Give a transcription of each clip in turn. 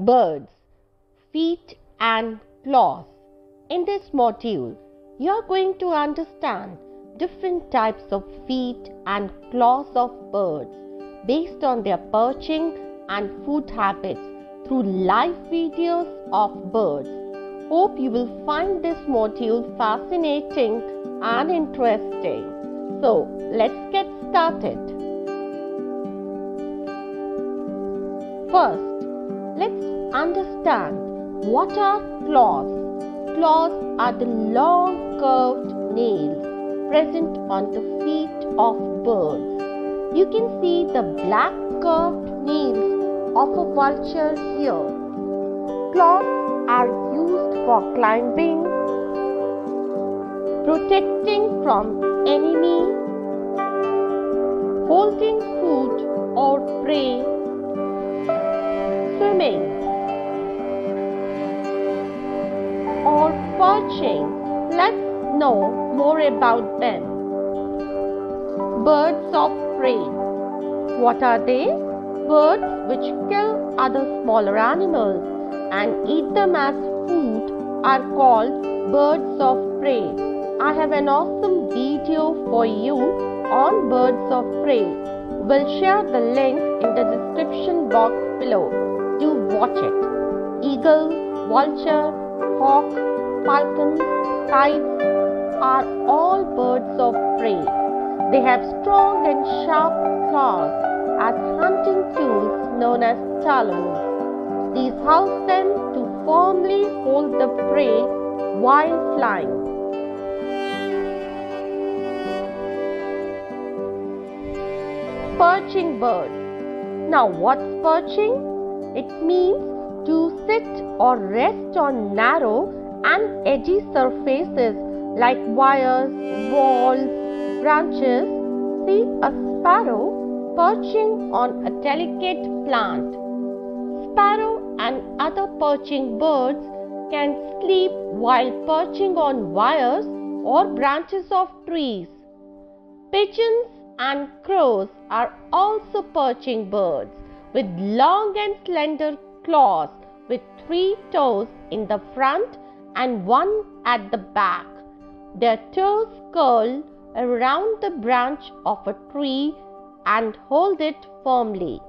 birds, feet and claws. In this module, you are going to understand different types of feet and claws of birds based on their perching and food habits through live videos of birds. Hope you will find this module fascinating and interesting. So, let's get started. First, let's understand what are claws. Claws are the long curved nails present on the feet of birds. You can see the black curved nails of a vulture here. Claws are used for climbing, protecting from enemy, holding food or prey perching. Let's know more about them. Birds of prey. What are they? Birds which kill other smaller animals and eat them as food are called birds of prey. I have an awesome video for you on birds of prey. We'll share the link in the description box below do watch it. Eagle, vulture, hawk, falcon, kites are all birds of prey. They have strong and sharp claws as hunting tools known as talons. These help them to firmly hold the prey while flying. Perching bird. Now, what's perching? It means to sit or rest on narrow and edgy surfaces like wires, walls, branches. See a sparrow perching on a delicate plant. Sparrow and other perching birds can sleep while perching on wires or branches of trees. Pigeons and crows are also perching birds with long and slender claws with three toes in the front and one at the back. Their toes curl around the branch of a tree and hold it firmly.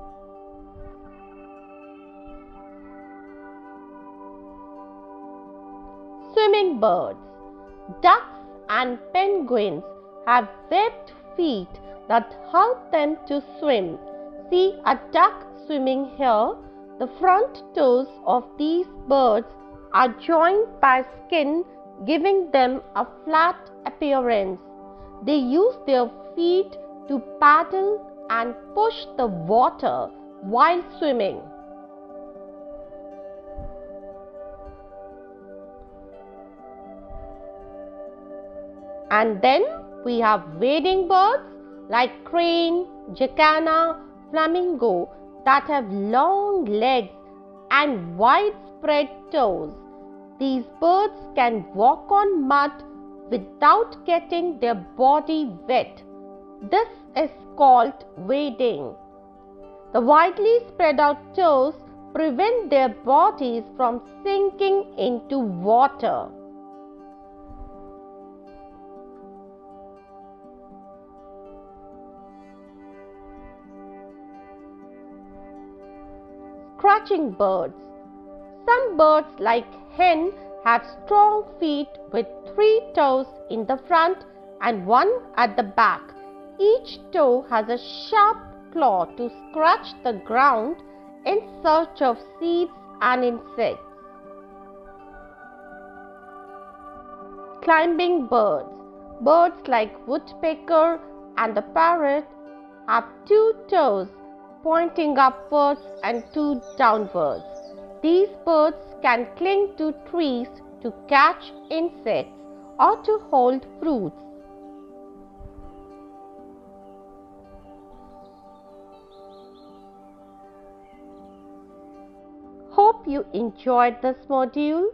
Swimming birds. Ducks and penguins have webbed feet that help them to swim. See a duck swimming here, the front toes of these birds are joined by skin, giving them a flat appearance. They use their feet to paddle and push the water while swimming. And then we have wading birds like crane, jacana, flamingo that have long legs and widespread toes. These birds can walk on mud without getting their body wet. This is called wading. The widely spread out toes prevent their bodies from sinking into water. scratching birds. Some birds, like hen, have strong feet with three toes in the front and one at the back. Each toe has a sharp claw to scratch the ground in search of seeds and insects. Climbing birds. Birds like woodpecker and the parrot have two toes pointing upwards and two downwards. These birds can cling to trees to catch insects or to hold fruits. Hope you enjoyed this module.